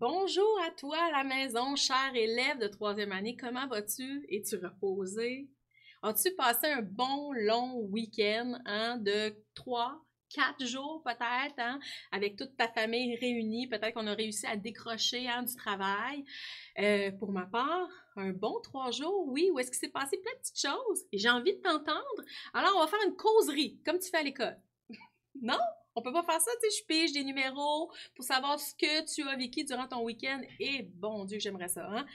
Bonjour à toi à la maison, cher élève de troisième année. Comment vas-tu? Es-tu reposé? As-tu passé un bon long week-end hein, de trois, quatre jours peut-être, hein, avec toute ta famille réunie? Peut-être qu'on a réussi à décrocher hein, du travail. Euh, pour ma part, un bon trois jours, oui, où est-ce qu'il s'est passé plein de petites choses et j'ai envie de t'entendre. Alors, on va faire une causerie, comme tu fais à l'école. non? On peut pas faire ça, tu sais, je pige des numéros pour savoir ce que tu as vécu durant ton week-end. Et bon Dieu, j'aimerais ça, hein?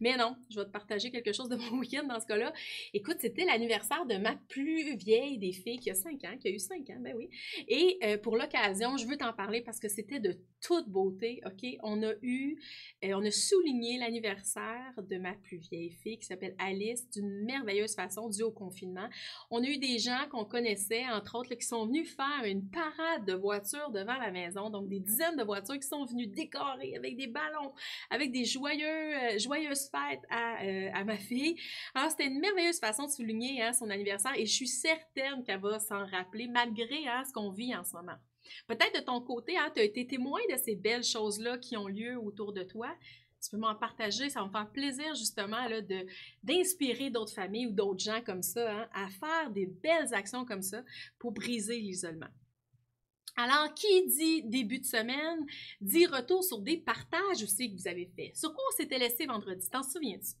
Mais non, je vais te partager quelque chose de mon week-end dans ce cas-là. Écoute, c'était l'anniversaire de ma plus vieille des filles qui a 5 ans, qui a eu 5 ans, ben oui. Et euh, pour l'occasion, je veux t'en parler parce que c'était de toute beauté, OK? On a eu, euh, on a souligné l'anniversaire de ma plus vieille fille qui s'appelle Alice d'une merveilleuse façon dû au confinement. On a eu des gens qu'on connaissait, entre autres, qui sont venus faire une parade de voitures devant la maison, donc des dizaines de voitures qui sont venues décorer avec des ballons, avec des euh, joyeuses fêtes euh, à, ma fille. Alors, c'était une merveilleuse façon de souligner hein, son anniversaire et je suis certaine qu'elle va s'en rappeler malgré hein, ce qu'on vit en ce moment. Peut-être de ton côté, hein, tu as été témoin de ces belles choses-là qui ont lieu autour de toi tu peux m'en partager. Ça va me faire plaisir justement de, d'inspirer d'autres familles ou d'autres gens comme ça à faire des belles actions comme ça pour briser l'isolement. Alors, qui dit début de semaine, dit retour sur des partages aussi que vous avez faits. Sur quoi on s'était laissé vendredi, t'en souviens-tu?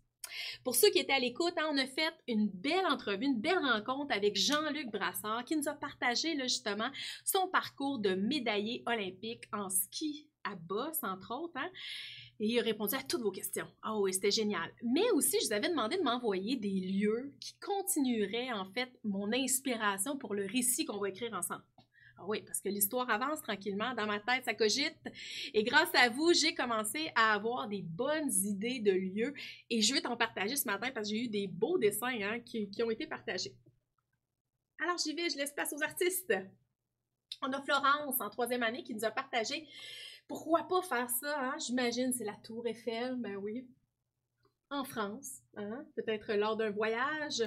Pour ceux qui étaient à l'écoute, hein, on a fait une belle entrevue, une belle rencontre avec Jean-Luc Brassard qui nous a partagé justement son parcours de médaillé olympique en ski à bosse, entre autres. Hein. Et il a répondu à toutes vos questions. Ah oui, c'était génial. Mais aussi, je vous avais demandé de m'envoyer des lieux qui continueraient en fait mon inspiration pour le récit qu'on va écrire ensemble. Oui, parce que l'histoire avance tranquillement. Dans ma tête, ça cogite. Et grâce à vous, j'ai commencé à avoir des bonnes idées de lieux. Et je vais t'en partager ce matin parce que j'ai eu des beaux dessins hein, qui, ont été partagés. Alors j'y vais, je laisse place aux artistes. On a Florence en troisième année qui nous a partagé. Pourquoi pas faire ça? Hein? J'imagine c'est la Tour Eiffel, ben oui. En France, hein? peut-être lors d'un voyage.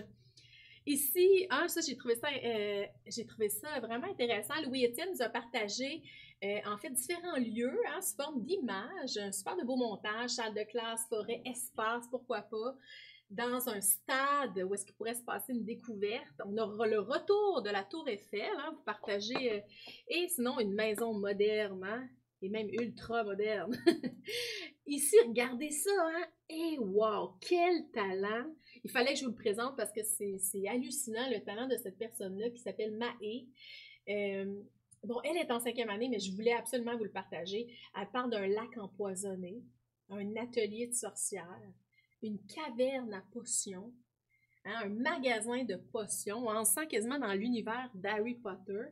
Ici, ça, j'ai trouvé ça, euh, j'ai trouvé ça vraiment intéressant. Louis-Étienne nous a partagé, euh, en fait, différents lieux, hein, sous forme d'images, un super de beau montage, salle de classe, forêt, espace, pourquoi pas, dans un stade où est-ce qu'il pourrait se passer une découverte. On aura le retour de la Tour Eiffel, hein, vous partagez, euh, et sinon une maison moderne, hein, et même ultra moderne. Ici, regardez ça, hein? Et wow, quel talent! Il fallait que je vous le présente parce que c'est hallucinant le talent de cette personne-là qui s'appelle Maë. Euh, bon, elle est en cinquième année, mais je voulais absolument vous le partager. Elle parle d'un lac empoisonné, un atelier de sorcière, une caverne à potions, hein, un magasin de potions. On sent quasiment dans l'univers d'Harry Potter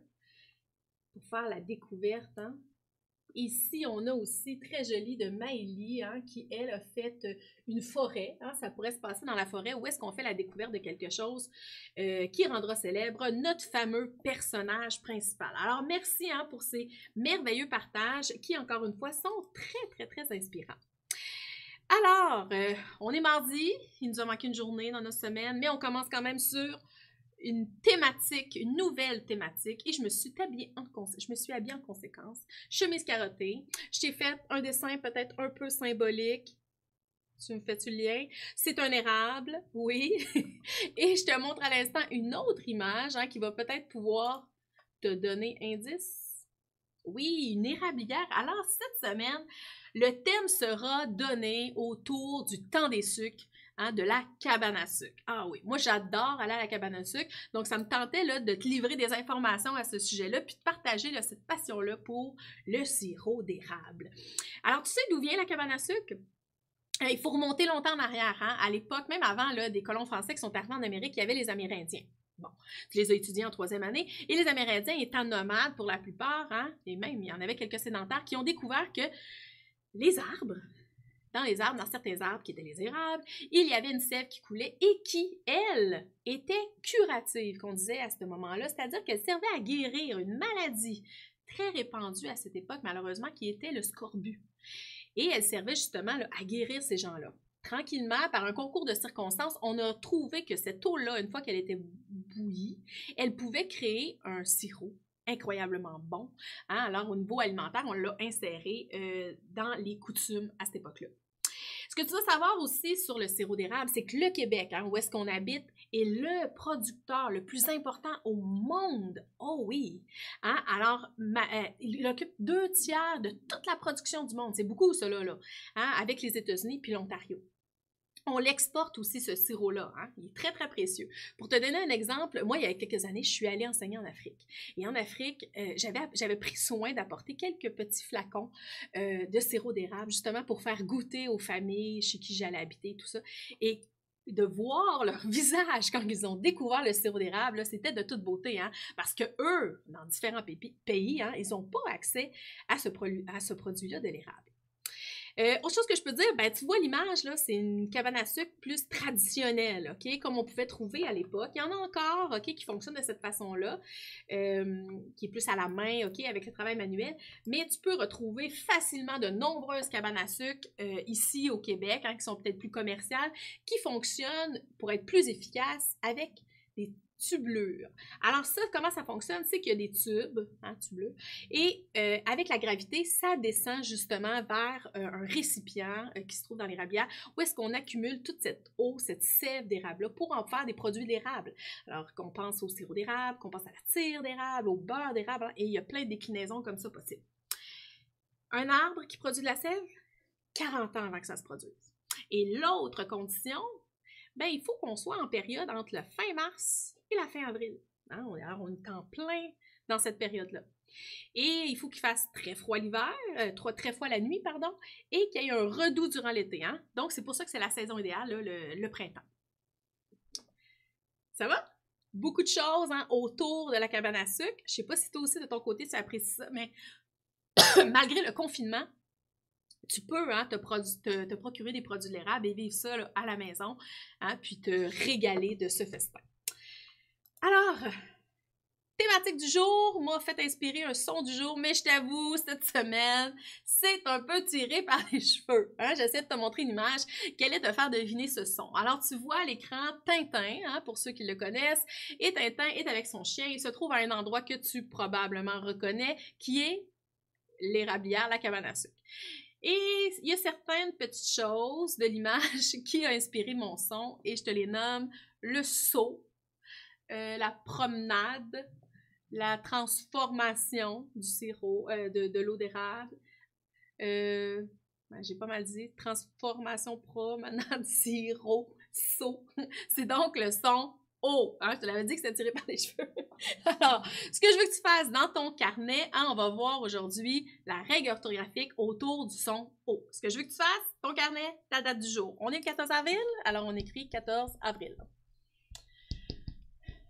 pour faire la découverte. Hein. Ici, on a aussi très joli de Maëlie, hein, qui, elle, a fait euh, une forêt. Hein, ça pourrait se passer dans la forêt où est-ce qu'on fait la découverte de quelque chose euh, qui rendra célèbre notre fameux personnage principal. Alors, merci hein, pour ces merveilleux partages qui, encore une fois, sont très, très, très inspirants. Alors, euh, on est mardi, il nous a manqué une journée dans notre semaine, mais on commence quand même sur une thématique, une nouvelle thématique, et je me suis habillée en, je me suis habillée en conséquence. Chemise carottée. Je t'ai fait un dessin peut-être un peu symbolique. Tu me fais-tu le lien? C'est un érable, oui. et je te montre à l'instant une autre image hein, qui va peut-être pouvoir te donner indice. Oui, une érablière. Alors, cette semaine, le thème sera donné autour du temps des sucres Hein, de la cabane à sucre. Ah oui, moi j'adore aller à la cabane à sucre, donc ça me tentait de te livrer des informations à ce sujet-là, puis de partager cette passion-là pour le sirop d'érable. Alors, tu sais d'où vient la cabane à sucre? Euh, il faut remonter longtemps en arrière. Hein? À l'époque, même avant là, des colons français qui sont arrivés en Amérique, il y avait les Amérindiens. Bon, je les ai étudiés en troisième année. Et les Amérindiens étant nomades pour la plupart, hein, et même il y en avait quelques sédentaires qui ont découvert que les arbres, dans les arbres, dans certains arbres qui étaient les érables, il y avait une sève qui coulait et qui, elle, était curative, qu'on disait à ce moment-là, c'est-à-dire qu'elle servait à guérir une maladie très répandue à cette époque, malheureusement, qui était le scorbut. Et elle servait justement à guérir ces gens-là. Tranquillement, par un concours de circonstances, on a trouvé que cette eau-là, une fois qu'elle était bouillie, elle pouvait créer un sirop incroyablement bon. Hein. Alors, au niveau alimentaire, on l'a inséré euh, dans les coutumes à cette époque-là. Ce que tu dois savoir aussi sur le sirop d'érable, c'est que le Québec, hein, où est-ce qu'on habite, est le producteur le plus important au monde. Oh oui! Hein? Alors, euh, il occupe deux tiers de toute la production du monde. C'est beaucoup, cela, là, hein? avec les États-Unis puis l'Ontario. On l'exporte aussi, ce sirop-là. Hein? Il est très, très précieux. Pour te donner un exemple, moi, il y a quelques années, je suis allée enseigner en Afrique. Et en Afrique, euh, j'avais pris soin d'apporter quelques petits flacons euh, de sirop d'érable, justement pour faire goûter aux familles chez qui j'allais habiter, tout ça. Et de voir leur visage quand ils ont découvert le sirop d'érable, c'était de toute beauté, hein? parce que eux, dans différents pays, hein, ils n'ont pas accès à ce, à ce produit-là de l'érable. Euh, autre chose que je peux dire, ben, tu vois l'image, là, c'est une cabane à sucre plus traditionnelle, OK, comme on pouvait trouver à l'époque. Il y en a encore, OK, qui fonctionnent de cette façon-là, euh, qui est plus à la main, OK, avec le travail manuel. Mais tu peux retrouver facilement de nombreuses cabanes à sucre euh, ici au Québec, hein, qui sont peut-être plus commerciales, qui fonctionnent pour être plus efficaces avec des tubulure. Alors ça, comment ça fonctionne? C'est qu'il y a des tubes, hein, et euh, avec la gravité, ça descend justement vers euh, un récipient euh, qui se trouve dans l'érablière, où est-ce qu'on accumule toute cette eau, cette sève d'érable pour en faire des produits d'érable. Alors qu'on pense au sirop d'érable, qu'on pense à la tire d'érable, au beurre d'érable, et il y a plein de déclinaisons comme ça possibles. Un arbre qui produit de la sève, 40 ans avant que ça se produise. Et l'autre condition, ben, il faut qu'on soit en période entre le fin mars et la fin avril. Hein, on, est en plein dans cette période-là. Et il faut qu'il fasse très froid l'hiver, euh, très froid la nuit, pardon, et qu'il y ait un redout durant l'été. Hein. Donc, c'est pour ça que c'est la saison idéale, le, printemps. Ça va? Beaucoup de choses hein, autour de la cabane à sucre. Je ne sais pas si toi aussi, de ton côté, tu apprécies ça, mais malgré le confinement, tu peux te, procurer des produits de l'érable et vivre ça à la maison, puis te régaler de ce festin. Alors, thématique du jour m'a fait inspirer un son du jour, mais je t'avoue, cette semaine, c'est un peu tiré par les cheveux. Hein? J'essaie de te montrer une image qui allait te faire deviner ce son? Alors, tu vois à l'écran Tintin, hein, pour ceux qui le connaissent, et Tintin est avec son chien. Il se trouve à un endroit que tu probablement reconnais, qui est l'érablière, la cabane à sucre. Et il y a certaines petites choses de l'image qui ont inspiré mon son, et je te les nomme le saut, euh, la promenade, la transformation du sirop, euh, de, l'eau d'érable. Euh, ben, j'ai pas mal dit, transformation, promenade, sirop, saut. C'est donc le son O. Hein, je te l'avais dit que c'était tiré par les cheveux. Alors, ce que je veux que tu fasses dans ton carnet, hein, on va voir aujourd'hui la règle orthographique autour du son O. Ce que je veux que tu fasses, ton carnet, ta date du jour. On est le 14 avril, alors on écrit 14 avril.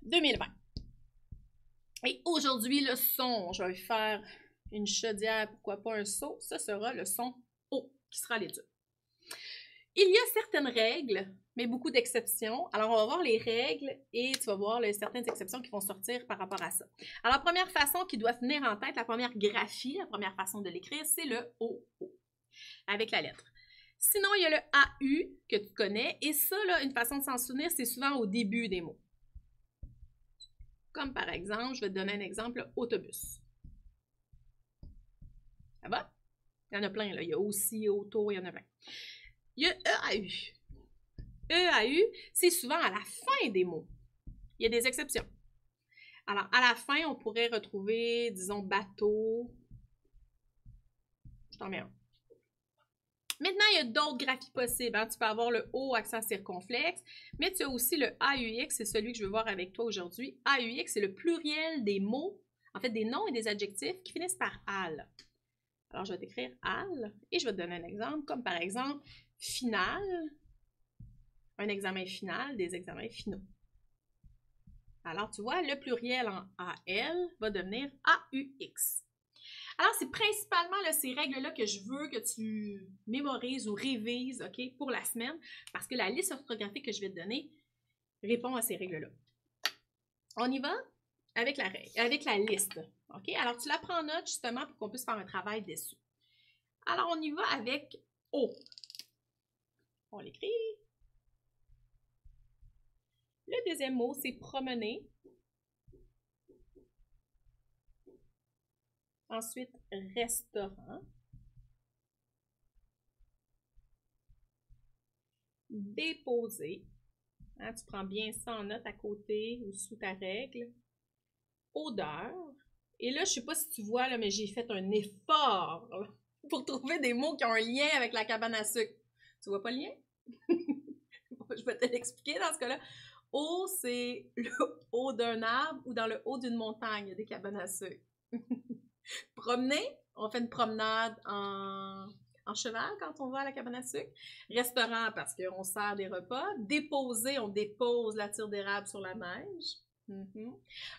2020. Et aujourd'hui, le son, je vais faire une chaudière, pourquoi pas un seau, ce sera le son O qui sera l'étude. Il y a certaines règles, mais beaucoup d'exceptions. Alors, on va voir les règles et tu vas voir certaines exceptions qui vont sortir par rapport à ça. Alors, première façon qui doit tenir en tête, la première graphie, la première façon de l'écrire, c'est le OO, avec la lettre. Sinon, il y a le AU que tu connais, et ça, là, une façon de s'en souvenir, c'est souvent au début des mots. Comme par exemple, je vais te donner un exemple, autobus. Ça va? Il y en a plein, là. Il y a aussi, auto, il y en a plein. Il y a EAU. EAU, c'est souvent à la fin des mots. Il y a des exceptions. Alors, à la fin, on pourrait retrouver, disons, bateau. Je t'en mets un. Maintenant, il y a d'autres graphies possibles. Hein. Tu peux avoir le O accent circonflexe, mais tu as aussi le AUX, c'est celui que je veux voir avec toi aujourd'hui. AUX, c'est le pluriel des mots, en fait des noms et des adjectifs qui finissent par AL. Alors, je vais t'écrire AL et je vais te donner un exemple, comme par exemple final, un examen final, des examens finaux. Alors, tu vois, le pluriel en AL va devenir AUX. Alors, c'est principalement ces règles-là que je veux que tu mémorises ou révises, OK, pour la semaine, parce que la liste orthographique que je vais te donner répond à ces règles-là. On y va avec la, avec la liste. OK? Alors, tu la prends en note justement pour qu'on puisse faire un travail dessus. Alors, on y va avec O. On l'écrit. Le deuxième mot, c'est promener. Ensuite, restaurant. Déposer. Hein, tu prends bien ça en note à côté ou sous ta règle. Odeur. Et là, je ne sais pas si tu vois, là, mais j'ai fait un effort pour trouver des mots qui ont un lien avec la cabane à sucre. Tu vois pas le lien? je vais te l'expliquer dans ce cas-là. Haut, c'est le haut d'un arbre ou dans le haut d'une montagne, des cabanes à sucre. Promener, on fait une promenade en, cheval quand on va à la cabane à sucre. Restaurant, parce qu'on sert des repas. Déposer, on dépose la tire d'érable sur la neige. Mhm.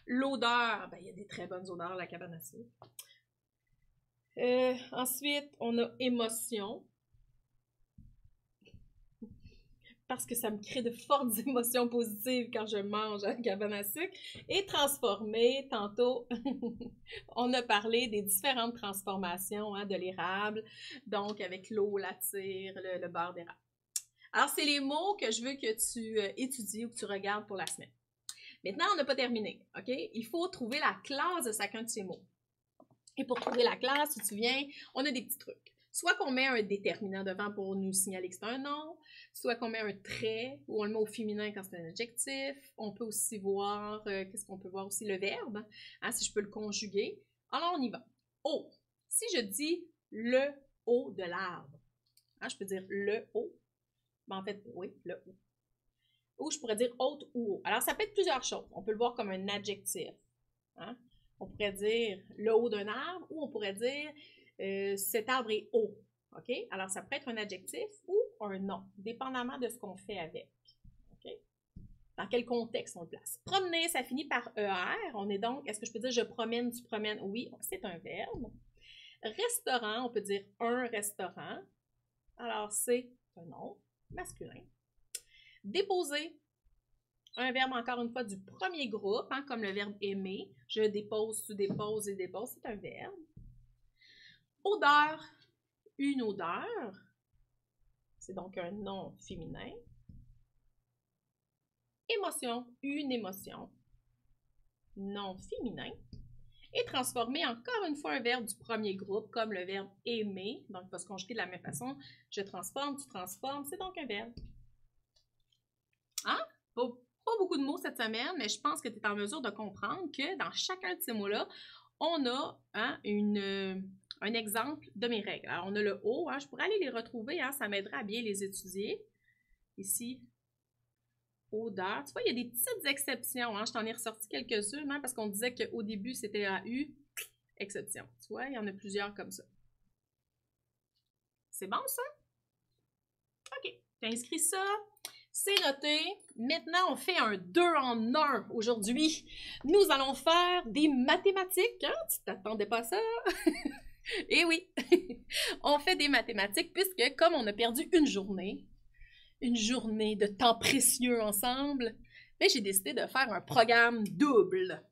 L'odeur, ben, il y a des très bonnes odeurs à la cabane à sucre. Euh, ensuite, on a émotion parce que ça me crée de fortes émotions positives quand je mange à cabane à sucre. Et transformer, tantôt, on a parlé des différentes transformations hein, de l'érable, donc avec l'eau, la tire, le, beurre d'érable. Alors, c'est les mots que je veux que tu euh, étudies ou que tu regardes pour la semaine. Maintenant, on n'a pas terminé, OK? Il faut trouver la classe de chacun de ces mots. Et pour trouver la classe, si tu viens, on a des petits trucs. Soit qu'on met un déterminant devant pour nous signaler que c'est un nom, soit qu'on met un trait ou on le met au féminin quand c'est un adjectif. On peut aussi voir, euh, qu'est-ce qu'on peut voir aussi, le verbe, hein, si je peux le conjuguer. Alors, on y va. Haut. Si je dis le haut de l'arbre, hein, je peux dire le haut. Ben, en fait, oui, le haut. Ou je pourrais dire haute ou haut. Alors, ça peut être plusieurs choses. On peut le voir comme un adjectif. Hein. On pourrait dire le haut d'un arbre ou on pourrait dire euh, cet arbre est haut. OK? Alors, ça peut être un adjectif ou un nom, dépendamment de ce qu'on fait avec. OK? Dans quel contexte on le place? Promener, ça finit par ER. On est donc, est-ce que je peux dire je promène, tu promènes? Oui, c'est un verbe. Restaurant, on peut dire un restaurant. Alors, c'est un nom masculin. Déposer, un verbe encore une fois du premier groupe, hein, comme le verbe aimer. Je dépose, tu déposes et dépose, c'est un verbe. Odeur, une odeur. C'est donc un nom féminin. Émotion, une émotion. Nom féminin. Et transformer encore une fois un verbe du premier groupe, comme le verbe aimer. Donc, il va se conjuguer de la même façon. Je transforme, tu transformes. C'est donc un verbe. Hein? Pas, beaucoup de mots cette semaine, mais je pense que tu es en mesure de comprendre que dans chacun de ces mots-là, on a hein, une, un exemple de mes règles. Alors, on a le haut, hein, je pourrais aller les retrouver, hein, ça m'aiderait à bien les étudier. Ici, odeur. Tu vois, il y a des petites exceptions. Hein, je t'en ai ressorti quelques-unes hein, parce qu'on disait qu'au début, c'était AU, exception. Tu vois, il y en a plusieurs comme ça. C'est bon, ça? OK. Tu inscrit ça. C'est noté. Maintenant, on fait un 2 en 1 aujourd'hui. Nous allons faire des mathématiques. Hein? Tu t'attendais pas à ça? Et eh oui, on fait des mathématiques puisque comme on a perdu une journée, une journée de temps précieux ensemble, ben, j'ai décidé de faire un programme double.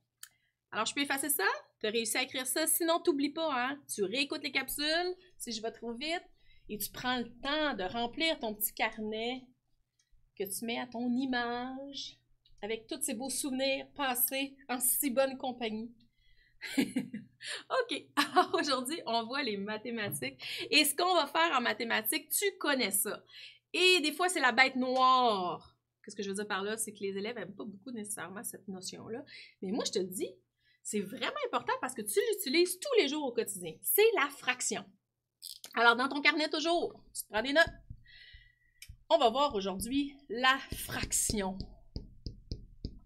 Alors, je peux effacer ça? Tu as réussi à écrire ça? Sinon, t'oublies pas, hein? Tu réécoutes les capsules, si je vais trop vite, et tu prends le temps de remplir ton petit carnet que tu mets à ton image avec tous ces beaux souvenirs passés en si bonne compagnie. OK, alors aujourd'hui, on voit les mathématiques. Et ce qu'on va faire en mathématiques, tu connais ça. Et des fois, c'est la bête noire. Qu'est-ce que je veux dire par là? C'est que les élèves n'aiment pas beaucoup nécessairement cette notion-là. Mais moi, je te dis, c'est vraiment important parce que tu l'utilises tous les jours au quotidien. C'est la fraction. Alors, dans ton carnet toujours, tu prends des notes. On va voir aujourd'hui la fraction.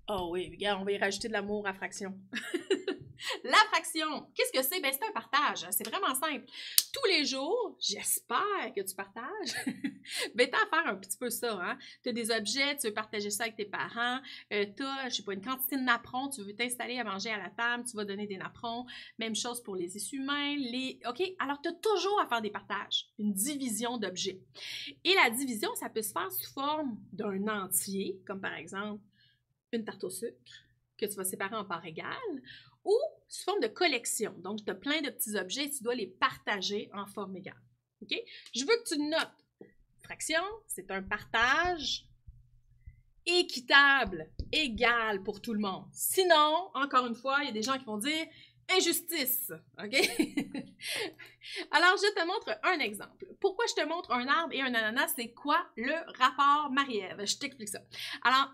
Oh oui, regarde, on va y rajouter de l'amour à fraction. La fraction, qu'est-ce que c'est? Ben, c'est un partage. C'est vraiment simple. Tous les jours, j'espère que tu partages. ben, t'as à faire un petit peu ça. Hein? Tu as des objets, tu veux partager ça avec tes parents. Euh, tu as, je sais pas, une quantité de napperons, tu veux t'installer à manger à la table, tu vas donner des napperons. Même chose pour les essuie-mains. Les... OK? Alors, tu as toujours à faire des partages. Une division d'objets. Et la division, ça peut se faire sous forme d'un entier, comme par exemple une tarte au sucre que tu vas séparer en parts égales, ou sous forme de collection. Donc, tu as plein de petits objets et tu dois les partager en forme égale. OK? Je veux que tu notes. Fraction, c'est un partage équitable, égal pour tout le monde. Sinon, encore une fois, il y a des gens qui vont dire injustice. OK? Alors, je te montre un exemple. Pourquoi je te montre un arbre et un ananas? C'est quoi le rapport Marie-Ève? Je t'explique ça. Alors,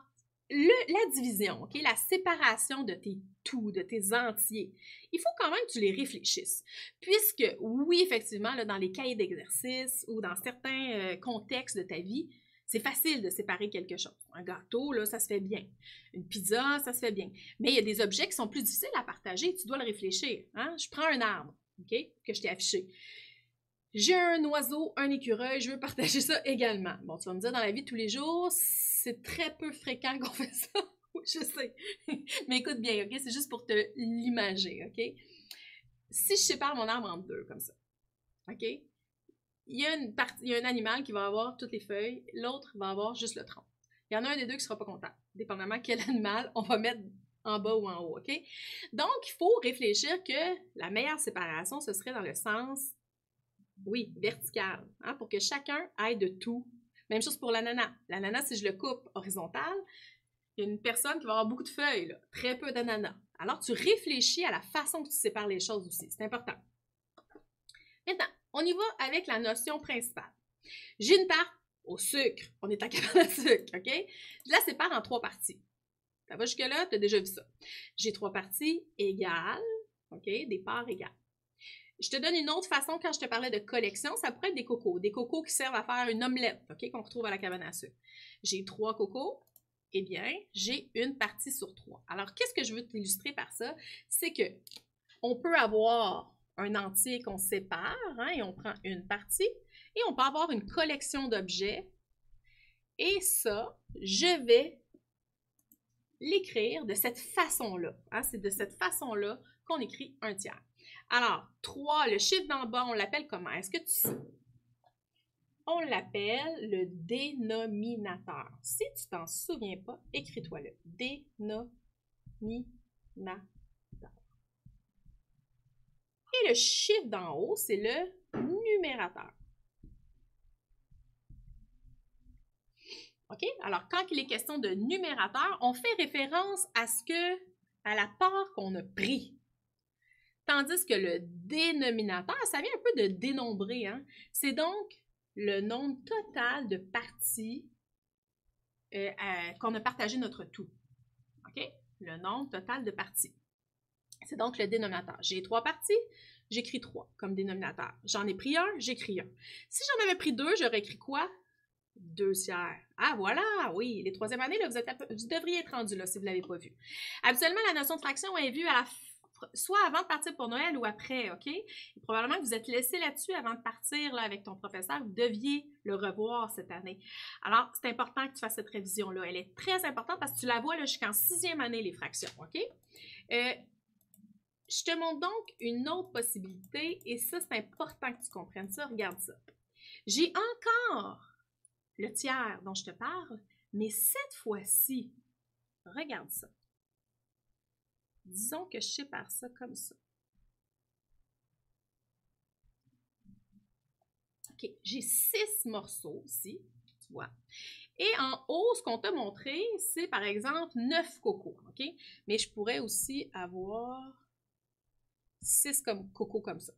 la division, OK? La séparation de tes tout, de tes entiers, il faut quand même que tu les réfléchisses. Puisque, oui, effectivement, là, dans les cahiers d'exercice ou dans certains euh, contextes de ta vie, c'est facile de séparer quelque chose. Un gâteau, là, ça se fait bien. Une pizza, ça se fait bien. Mais il y a des objets qui sont plus difficiles à partager. Tu dois le réfléchir. Hein? Je prends un arbre, OK, que je t'ai affiché. J'ai un oiseau, un écureuil, je veux partager ça également. Bon, tu vas me dire, dans la vie de tous les jours, c'est très peu fréquent qu'on fait ça. je sais. Mais écoute bien, OK? C'est juste pour te l'imager, OK? Si je sépare mon arbre en deux, comme ça, OK? Il y, a une partie, il y a un animal qui va avoir toutes les feuilles, l'autre va avoir juste le tronc. Il y en a un des deux qui ne sera pas content, dépendamment quel animal on va mettre en bas ou en haut, OK? Donc, il faut réfléchir que la meilleure séparation, ce serait dans le sens, oui, vertical, hein, pour que chacun aille de tout. Même chose pour l'ananas. L'ananas, si je le coupe horizontal, il y a une personne qui va avoir beaucoup de feuilles, très peu d'ananas. Alors, tu réfléchis à la façon que tu sépares les choses aussi. C'est important. Maintenant, on y va avec la notion principale. J'ai une part au sucre. On est en cabane à sucre, OK? Je la sépare en trois parties. Ça va jusque-là? Tu as déjà vu ça. J'ai trois parties égales, OK? Des parts égales. Je te donne une autre façon quand je te parlais de collection. Ça pourrait être des cocos. Des cocos qui servent à faire une omelette, OK? Qu'on retrouve à la cabane à sucre. J'ai trois cocos. Eh bien, j'ai une partie sur trois. Alors, qu'est-ce que je veux t'illustrer par ça? C'est que on peut avoir un entier qu'on sépare hein, et on prend une partie et on peut avoir une collection d'objets. Et ça, je vais l'écrire de cette façon-là. Hein. C'est de cette façon-là qu'on écrit un tiers. Alors, 3, le chiffre d'en bas, on l'appelle comment? Est-ce que tu sais? On l'appelle le dénominateur. Si tu t'en souviens pas, écris-toi le dénominateur. Et le chiffre d'en haut, c'est le numérateur. OK? Alors, quand il est question de numérateur, on fait référence à ce que, à la part qu'on a pris. Tandis que le dénominateur, ça vient un peu de dénombrer. Hein? C'est donc le nombre total de parties euh, qu'on a partagé notre tout. OK? Le nombre total de parties. C'est donc le dénominateur. J'ai trois parties, j'écris trois comme dénominateur. J'en ai pris un, j'écris un. Si j'en avais pris deux, j'aurais écrit quoi? Deux tiers. Ah, voilà, oui, les troisième années, là, vous, êtes, devriez être rendu là si vous ne l'avez pas vu. Habituellement, la notion de fraction est vue à la soit avant de partir pour Noël ou après, OK? probablement que vous êtes laissé là-dessus avant de partir là, avec ton professeur. Vous deviez le revoir cette année. Alors, c'est important que tu fasses cette révision-là. Elle est très importante parce que tu la vois jusqu'en sixième année, les fractions, OK? Euh, je te montre donc une autre possibilité et ça, c'est important que tu comprennes ça. Regarde ça. J'ai encore le tiers dont je te parle, mais cette fois-ci, regarde ça. Disons que je sépare ça comme ça. OK, j'ai six morceaux ici, tu vois. Et en haut, ce qu'on t'a montré, c'est par exemple neuf cocos, OK? Mais je pourrais aussi avoir six comme cocos comme ça.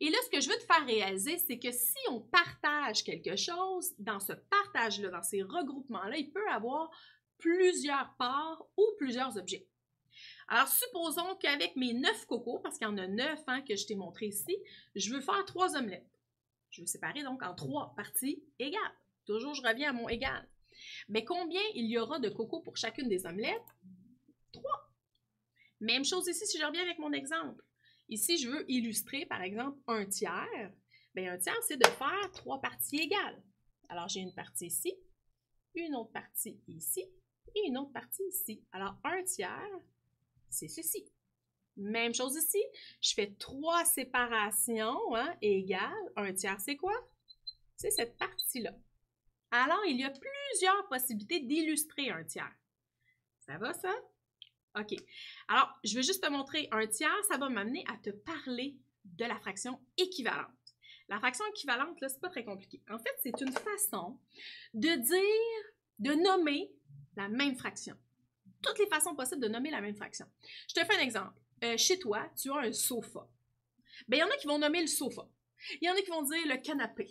Et là, ce que je veux te faire réaliser, c'est que si on partage quelque chose, dans ce partage-là, dans ces regroupements-là, il peut avoir plusieurs parts ou plusieurs objets. Alors, supposons qu'avec mes neuf cocos, parce qu'il y en a neuf hein, que je t'ai montré ici, je veux faire trois omelettes. Je veux séparer donc en trois parties égales. Toujours, je reviens à mon égal. Mais combien il y aura de cocos pour chacune des omelettes? Trois. Même chose ici si je reviens avec mon exemple. Ici, je veux illustrer, par exemple, un tiers. Bien, un tiers, c'est de faire trois parties égales. Alors, j'ai une partie ici, une autre partie ici et une autre partie ici. Alors, un tiers, c'est ceci. Même chose ici, je fais trois séparations hein, égales. Un tiers, c'est quoi? C'est cette partie-là. Alors, il y a plusieurs possibilités d'illustrer un tiers. Ça va, ça? OK. Alors, je vais juste te montrer un tiers. Ça va m'amener à te parler de la fraction équivalente. La fraction équivalente, là, c'est pas très compliqué. En fait, c'est une façon de dire, de nommer la même fraction toutes les façons possibles de nommer la même fraction. Je te fais un exemple. euh, chez toi, tu as un sofa. Ben, il y en a qui vont nommer le sofa. Il y en a qui vont dire le canapé.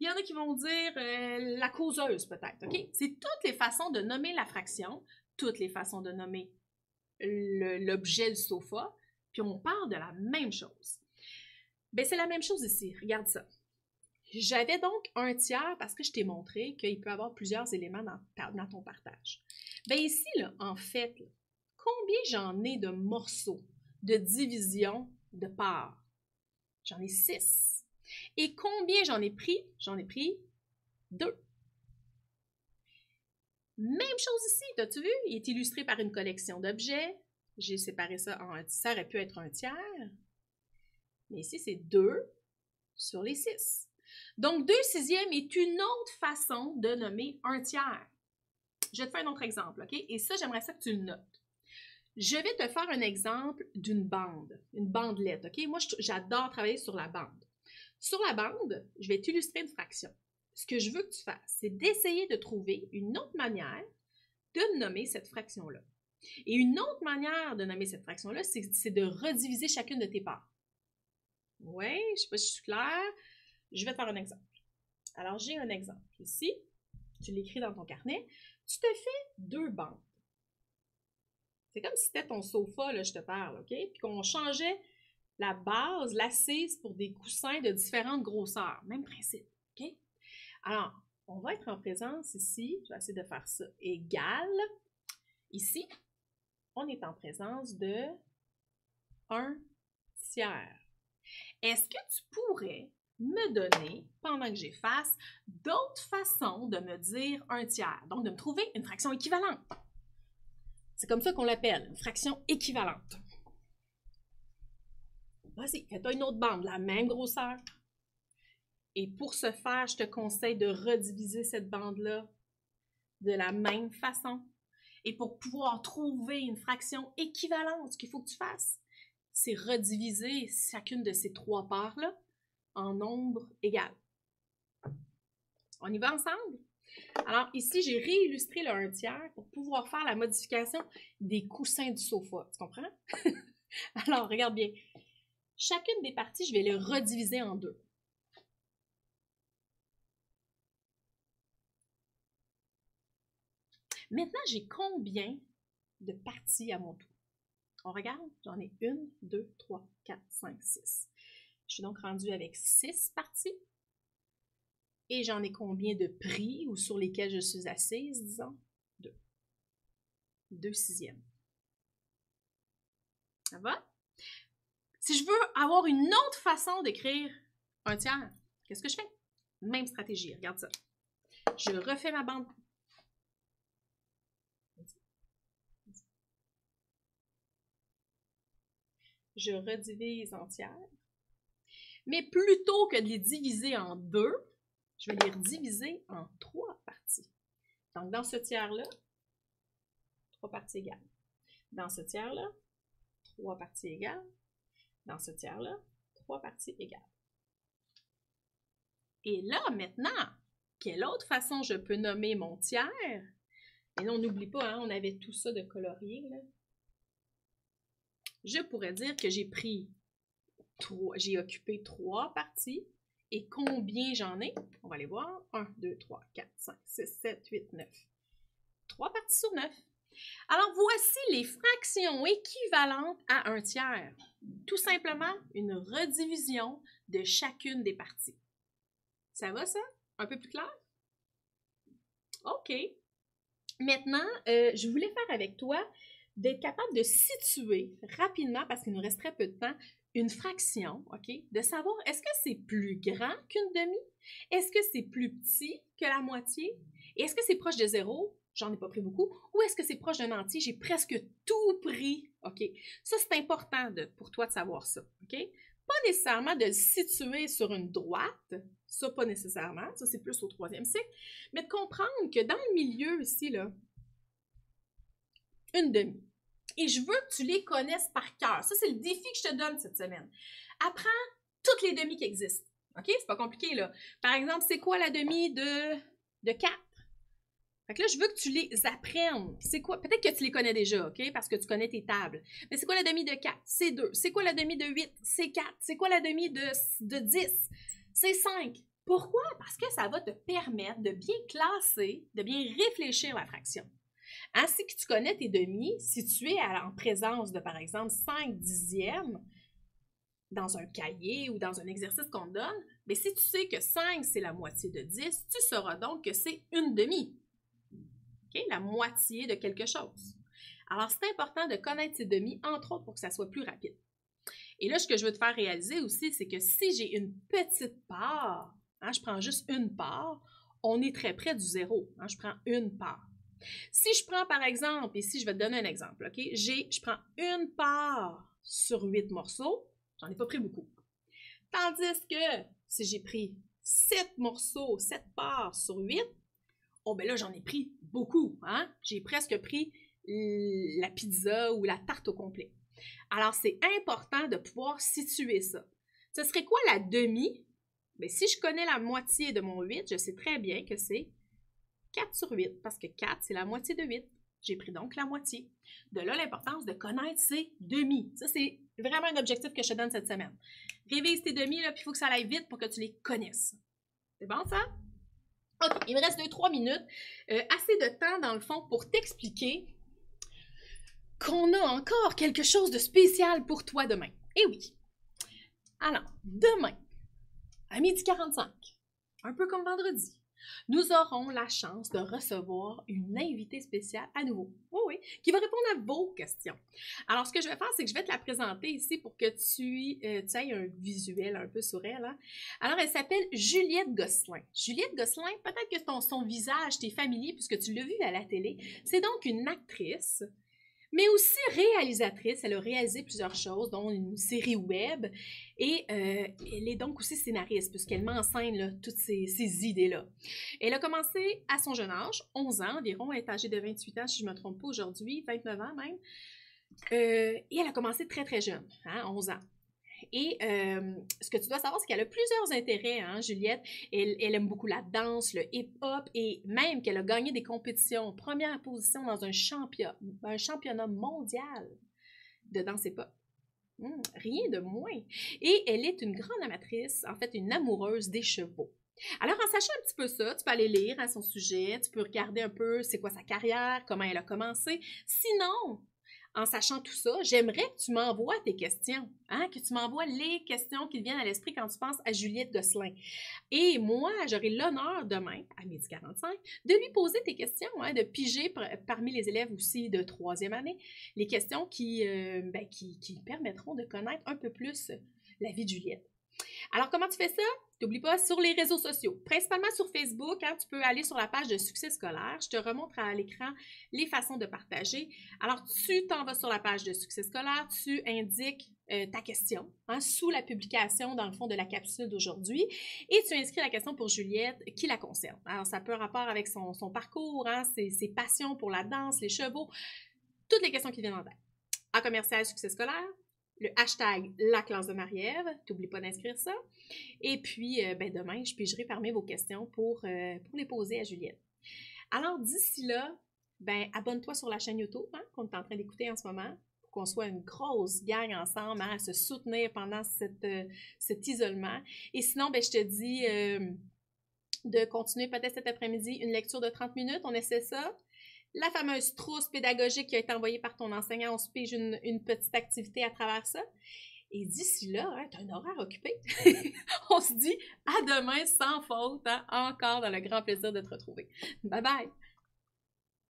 Il y en a qui vont dire euh, la causeuse, peut-être. OK? C'est toutes les façons de nommer la fraction, toutes les façons de nommer l'objet, le, sofa, puis on parle de la même chose. Ben, c'est la même chose ici. Regarde ça. J'avais donc un tiers parce que je t'ai montré qu'il peut y avoir plusieurs éléments dans, dans ton partage. Ben ici, en fait, combien j'en ai de morceaux, de divisions, de parts? J'en ai six. Et combien j'en ai pris? J'en ai pris deux. Même chose ici, as-tu vu? Il est illustré par une collection d'objets. J'ai séparé ça en un Ça aurait pu être un tiers. Mais ici, c'est deux sur les six. Donc, deux sixièmes est une autre façon de nommer un tiers. Je vais te faire un autre exemple, OK? Et ça, j'aimerais ça que tu le notes. Je vais te faire un exemple d'une bande, une bandelette, OK? Moi, j'adore travailler sur la bande. Sur la bande, je vais t'illustrer une fraction. Ce que je veux que tu fasses, c'est d'essayer de trouver une autre manière de nommer cette fraction-là. Et une autre manière de nommer cette fraction-là, c'est de rediviser chacune de tes parts. Oui, je ne sais pas si je suis claire. Je vais te faire un exemple. Alors, j'ai un exemple ici. Tu l'écris dans ton carnet. Tu te fais deux bandes. C'est comme si c'était ton sofa, là, je te parle, OK? Puis qu'on changeait la base, l'assise pour des coussins de différentes grosseurs. Même principe, OK? Alors, on va être en présence ici. Je vais essayer de faire ça égal. Ici, on est en présence de un tiers. Est-ce que tu pourrais me donner, pendant que j'efface, d'autres façons de me dire un tiers, donc de me trouver une fraction équivalente? C'est comme ça qu'on l'appelle, une fraction équivalente. Vas-y, fais-toi une autre bande, la même grosseur. Et pour ce faire, je te conseille de rediviser cette bande-là de la même façon. Et pour pouvoir trouver une fraction équivalente, ce qu'il faut que tu fasses, c'est rediviser chacune de ces trois parts-là en nombre égal. On y va ensemble? Alors ici, j'ai réillustré le 1 tiers pour pouvoir faire la modification des coussins du sofa. Tu comprends? Alors, regarde bien. Chacune des parties, je vais les rediviser en deux. Maintenant, j'ai combien de parties à mon tour? On regarde, j'en ai une, deux, trois, quatre, cinq, six. Je suis donc rendue avec six parties. Et j'en ai combien de prix ou sur lesquels je suis assise, disons? Deux. Deux sixièmes. Ça va? Si je veux avoir une autre façon d'écrire un tiers, qu'est-ce que je fais? Même stratégie, regarde ça. Je refais ma bande. Je redivise en tiers. Mais plutôt que de les diviser en deux, je vais les diviser en trois parties. Donc, dans ce tiers-là, trois parties égales. Dans ce tiers-là, trois parties égales. Dans ce tiers-là, trois parties égales. Et là, maintenant, quelle autre façon je peux nommer mon tiers? Et non, n'oublie pas, hein, on avait tout ça de colorier. Je pourrais dire que j'ai pris j'ai occupé trois parties et combien j'en ai? On va aller voir. 1, 2, 3, 4, 5, 6, 7, 8, 9. 3 parties sur 9. Alors, voici les fractions équivalentes à un tiers. Tout simplement, une redivision de chacune des parties. Ça va, ça? Un peu plus clair? OK. Maintenant, euh, je voulais faire avec toi d'être capable de situer rapidement, parce qu'il nous reste très peu de temps, une fraction, OK, de savoir est-ce que c'est plus grand qu'une demi? Est-ce que c'est plus petit que la moitié? Est-ce que c'est proche de zéro? J'en ai pas pris beaucoup. Ou est-ce que c'est proche d'un entier? J'ai presque tout pris. OK? Ça, c'est important de, pour toi de savoir ça. OK? Pas nécessairement de le situer sur une droite. Ça, pas nécessairement. Ça, c'est plus au troisième cycle. Mais de comprendre que dans le milieu ici, là, une demi. Et je veux que tu les connaisses par cœur. Ça, c'est le défi que je te donne cette semaine. Apprends toutes les demi qui existent. OK? C'est pas compliqué, là. Par exemple, c'est quoi la demi de, de 4? Fait que là, je veux que tu les apprennes. C'est quoi? Peut-être que tu les connais déjà, OK? Parce que tu connais tes tables. Mais c'est quoi la demi de 4? C'est 2. C'est quoi la demi de 8? C'est 4. C'est quoi la demi de, de 10? C'est 5. Pourquoi? Parce que ça va te permettre de bien classer, de bien réfléchir la fraction. Ainsi que tu connais tes demi, si tu es en présence de, par exemple, 5 dixièmes dans un cahier ou dans un exercice qu'on te donne, mais si tu sais que 5, c'est la moitié de 10, tu sauras donc que c'est une demi. La moitié de quelque chose. Alors, c'est important de connaître tes demi, entre autres pour que ça soit plus rapide. Et là, ce que je veux te faire réaliser aussi, c'est que si j'ai une petite part, hein, je prends juste une part, on est très près du zéro. Hein, je prends une part. Si je prends par exemple, ici je vais te donner un exemple, OK? je prends une part sur huit morceaux, j'en ai pas pris beaucoup. Tandis que si j'ai pris sept morceaux, sept parts sur huit, oh ben là j'en ai pris beaucoup, hein? J'ai presque pris la pizza ou la tarte au complet. Alors c'est important de pouvoir situer ça. Ce serait quoi la demi? Bien, si je connais la moitié de mon 8, je sais très bien que c'est 4 sur 8, parce que 4, c'est la moitié de 8. J'ai pris donc la moitié. De là, l'importance de connaître ces demi. Ça, c'est vraiment un objectif que je te donne cette semaine. Révise tes demi, là, puis il faut que ça aille vite pour que tu les connaisses. C'est bon, ça? OK, il me reste 2-3 minutes. Euh, assez de temps, dans le fond, pour t'expliquer qu'on a encore quelque chose de spécial pour toi demain. Eh oui. Alors, demain, à midi 45, un peu comme vendredi, nous aurons la chance de recevoir une invitée spéciale à nouveau. Oui, oui, qui va répondre à vos questions. Alors, ce que je vais faire, c'est que je vais te la présenter ici pour que tu, euh, aies un visuel un peu sur elle. Hein. Alors, elle s'appelle Juliette Gosselin. Juliette Gosselin, peut-être que ton, son visage t'est familier puisque tu l'as vu à la télé. C'est donc une actrice mais aussi réalisatrice. Elle a réalisé plusieurs choses, dont une série web. Et euh, elle est donc aussi scénariste, puisqu'elle m'enseigne toutes ces, idées-là. Elle a commencé à son jeune âge, 11 ans environ. Elle est âgée de 28 ans, si je ne me trompe pas aujourd'hui, 29 ans même. Euh, et elle a commencé très, très jeune, hein, 11 ans. Et euh, ce que tu dois savoir, c'est qu'elle a plusieurs intérêts, hein, Juliette. Elle, aime beaucoup la danse, le hip-hop et même qu'elle a gagné des compétitions, première position dans un, championnat, mondial de danse hip-hop. Hmm, rien de moins. Et elle est une grande amatrice, en fait une amoureuse des chevaux. Alors, en sachant un petit peu ça, tu peux aller lire à son sujet, tu peux regarder un peu c'est quoi sa carrière, comment elle a commencé. Sinon, en sachant tout ça, j'aimerais que tu m'envoies tes questions, hein, que tu m'envoies les questions qui viennent à l'esprit quand tu penses à Juliette Gosselin. Et moi, j'aurai l'honneur demain, à midi 45, de lui poser tes questions, hein, de piger parmi les élèves aussi de troisième année, les questions qui, euh, ben, qui, qui permettront de connaître un peu plus la vie de Juliette. Alors, comment tu fais ça? N'oublie pas sur les réseaux sociaux, principalement sur Facebook. Hein, tu peux aller sur la page de succès scolaire. Je te remontre à l'écran les façons de partager. Alors, tu t'en vas sur la page de succès scolaire, tu indiques euh, ta question hein, sous la publication, dans le fond, de la capsule d'aujourd'hui et tu inscris la question pour Juliette qui la concerne. Alors, ça peut rapport avec son, parcours, hein, ses, ses, passions pour la danse, les chevaux, toutes les questions qui viennent en tête. En commercial succès scolaire, le hashtag la classe de Marie-Ève. T'oublies pas d'inscrire ça. Et puis, euh, ben, demain, je pigerai parmi vos questions pour, euh, pour les poser à Juliette. Alors, d'ici là, ben, abonne-toi sur la chaîne YouTube hein, qu'on est en train d'écouter en ce moment pour qu'on soit une grosse gang ensemble hein, à se soutenir pendant cette, euh, cet isolement. Et sinon, ben, je te dis de continuer peut-être cet après-midi une lecture de 30 minutes. On essaie ça la fameuse trousse pédagogique qui a été envoyée par ton enseignant, on se pige une, petite activité à travers ça. Et d'ici là, hein, tu as un horaire occupé. on se dit à demain sans faute, hein, encore dans le grand plaisir de te retrouver. Bye bye!